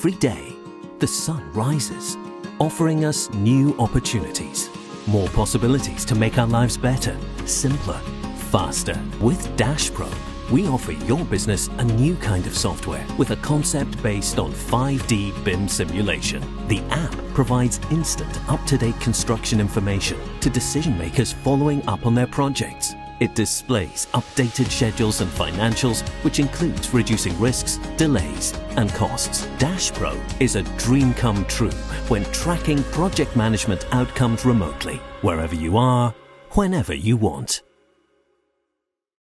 Every day, the sun rises, offering us new opportunities, more possibilities to make our lives better, simpler, faster. With Dash Pro, we offer your business a new kind of software with a concept based on 5D BIM simulation. The app provides instant, up to date construction information to decision makers following up on their projects. It displays updated schedules and financials, which includes reducing risks, delays, and costs. Dash Pro is a dream come true when tracking project management outcomes remotely, wherever you are, whenever you want.